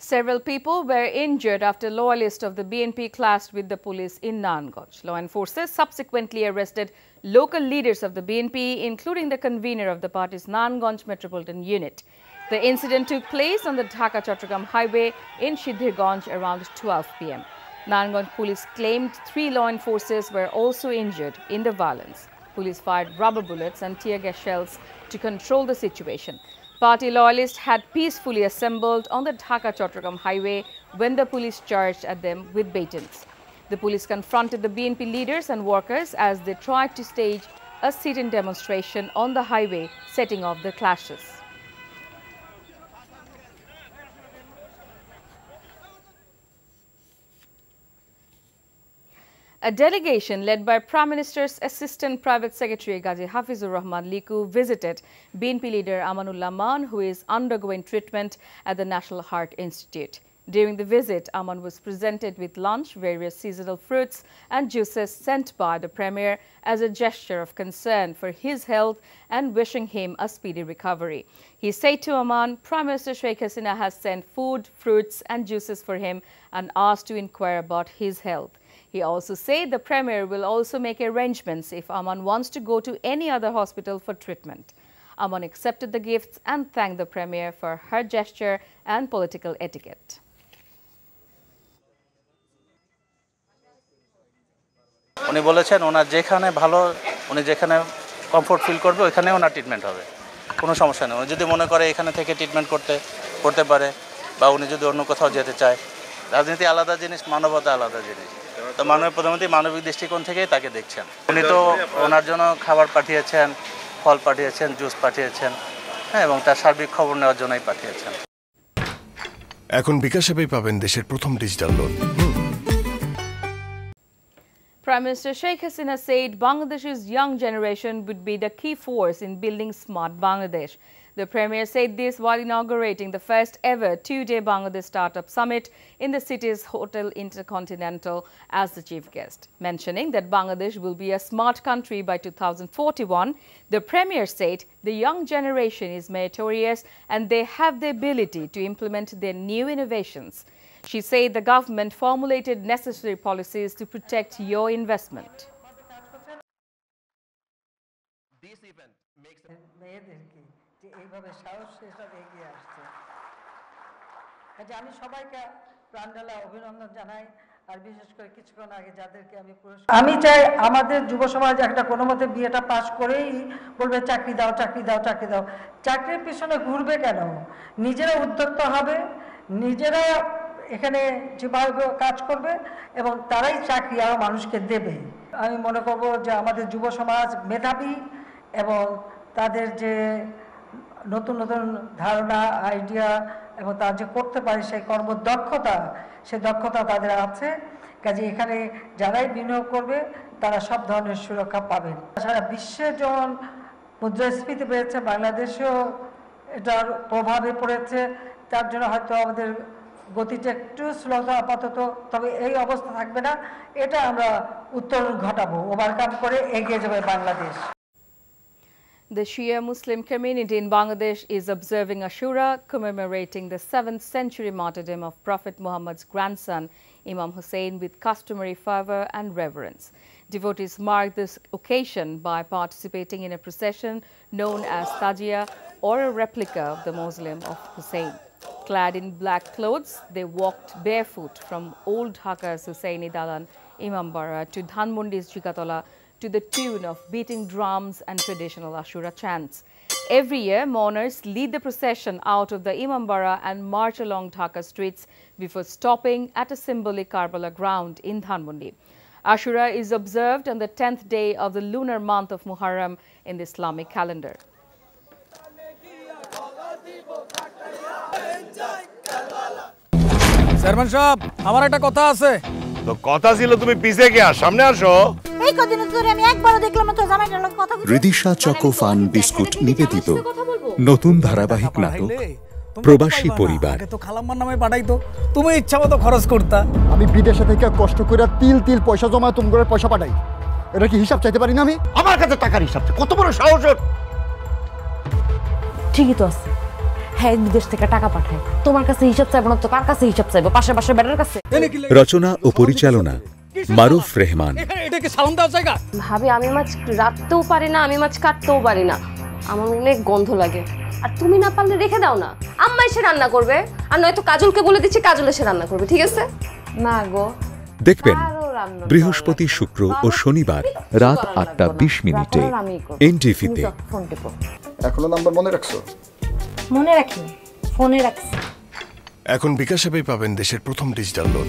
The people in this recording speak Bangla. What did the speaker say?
Several people were injured after loyalists of the BNP clashed with the police in Nanganj. Law enforcement subsequently arrested local leaders of the BNP, including the convener of the party's Nanganj Metropolitan Unit. The incident took place on the Dhaka Chattogram highway in Shidhirganj around 12 pm. Nanganj police claimed three law enforcers were also injured in the violence. Police fired rubber bullets and tear gas shells to control the situation. Party loyalists had peacefully assembled on the Dhaka Chattogram highway when the police charged at them with batons. The police confronted the BNP leaders and workers as they tried to stage a sit-in demonstration on the highway, setting off the clashes. A delegation led by Prime Minister's Assistant Private Secretary Gazi Hafizur Rahman Liku visited BNP leader Amanullah Maan, who is undergoing treatment at the National Heart Institute. During the visit, Aman was presented with lunch, various seasonal fruits and juices sent by the Premier as a gesture of concern for his health and wishing him a speedy recovery. He said to Aman, Prime Minister Sheikh Hasina has sent food, fruits and juices for him and asked to inquire about his health. He also said the Premier will also make arrangements if Aman wants to go to any other hospital for treatment. Aman accepted the gifts and thanked the Premier for her gesture and political etiquette. উনি বলেছেন ওনার যেখানে ভালো উনি যেখানে কমফোর্ট ফিল করবে ওইখানে ওনার ট্রিটমেন্ট হবে কোনো সমস্যা নেই যদি মনে করে এখানে থেকে ট্রিটমেন্ট করতে করতে পারে বা উনি যদি অন্য কোথাও যেতে চায় রাজনীতি আলাদা জিনিস মানবতা আলাদা জিনিস তো মাননীয় প্রধানমন্ত্রী মানবিক দৃষ্টিকোণ থেকেই তাকে দেখছেন। উনি তো ওনার জন্য খাবার পাঠিয়েছেন ফল পাঠিয়েছেন জুস পাঠিয়েছেন হ্যাঁ এবং তার সার্বিক খবর নেওয়ার জন্যই পাঠিয়েছেন। এখন বিকাশ অ্যাপেই পাবেন দেশের প্রথম digital loan. Prime Minister Sheikh Hasina said Bangladesh's young generation would be the key force in building smart Bangladesh. The Premier said this while inaugurating the first ever two-day Bangladesh Startup Summit in the city's Hotel Intercontinental as the chief guest. Mentioning that Bangladesh will be a smart country by 2041, the Premier said the young generation is meritorious and they have the ability to implement their new innovations. She said the government formulated necessary policies to protect your investment. This event makes যে এইভাবে সাহস হিসাবে এগিয়ে আসছে। কাজে আমি সবাইকে প্রাণডালা অভিনন্দন জানাই, আর বিশেষ করে কিছুক্ষণ আগে যাদেরকে আমি আমি চাই আমাদের যুব সমাজ একটা কোনো মতে বিয়েটা পাশ করেই বলবে, চাকরি দাও চাকরি দাও চাকরি দাও। চাকরির পিছনে ঘুরবে কেন? নিজেরা উদ্যোক্তা হবে, নিজেরা এখানে যেভাবে কাজ করবে এবং তারাই চাকরি আরও মানুষকে দেবে। আমি মনে করব যে আমাদের যুব সমাজ মেধাবী এবং তাদের যে নতুন নতুন ধারণা আইডিয়া এবং তার যে করতে পারে সেই কর্মদক্ষতা সে দক্ষতা তাদের আছে। কাজে এখানে যারাই বিনিয়োগ করবে, তারা সব ধরনের সুরক্ষা পাবেন। সারা বিশ্বে যেমন মুদ্রাস্ফীতি বেড়েছে, বাংলাদেশেও এটার প্রভাবে পড়েছে। তার জন্য হয়তো আমাদের গতিটা একটু স্লো আপাতত, তবে এই অবস্থা থাকবে না। এটা আমরা উত্তরণ ঘটাবো ওভারকাম করে এগিয়ে যাবে Bangladesh. The Shia Muslim community in Bangladesh is observing Ashura, commemorating the 7th century martyrdom of Prophet Muhammad's grandson, Imam Hussein, with customary fervor and reverence. Devotees mark this occasion by participating in a procession known as Tajia or a replica of the mausoleum of Hussein. Clad in black clothes, they walked barefoot from Old Dhaka's Husseini Dalan Imambara to Dhanmundi's Jikatola to the tune of beating drums and traditional Ashura chants. Every year, mourners lead the procession out of the Imambara and march along Dhaka streets before stopping at a symbolic Karbala ground in Dhanmundi. Ashura is observed on the 10th day of the lunar month of Muharram in the Islamic calendar. Chairman সাহেব আমার একটা কথা আছে তো কথা ছিল তুমি পিছে গিয়া সামনে আসো এই কদিন ধরে আমি একবারও দেখলাম না তোর জামাইটার লগে কথা বলছিস। রিদিশা চকো ফান বিস্কুট নিবেদিত। নতুন ধারাবাহিক নাটক প্রবাসী পরিবার। আগে তো খালাম্মার নামে পাঠাইতো। তুমি ইচ্ছা মতো খরচ করতা। আমি বিদেশে থেকে কষ্ট করে তিল তিল পয়সা জমা তুমি করে পয়সা পাঠাই। এটা কি হিসাব চাইতে পারি না আমি? আমার কাছে টাকার হিসাব চাই। কত বড় সাহস ওর? ঠিকই তো আছে। হ্যাঁ বিদেশ থেকে টাকা পাঠায়। তোমার কাছে হিসাব চাইব না তো কার কাছে হিসাব চাইব? পাশে পাশে কাছে? রচনা ও পরিচালনা মারুফ রেহমান। এটা কি সালাম দেওয়ার জায়গা? ভাবি আমি মাছ রাখতেও পারি না আমি মাছ কাটতেও পারি না। আমার অনেক গন্ধ লাগে। আর তুমি না পারলে রেখে দাও না। আম্মা এসে রান্না করবে। আর নয়তো কাজলকে বলে দিচ্ছি কাজল এসে রান্না করবে ঠিক আছে? না গো দেখবেন বৃহস্পতি শুক্র ও শনিবার রাত আটটা বিশ মিনিটে এনটিভিতে। এখনও নাম্বার মনে রাখছো? মনে রাখিনি। ফোনে রাখছি। এখন বিকাশ পাবেন দেশের প্রথম ডিজিটাল লোন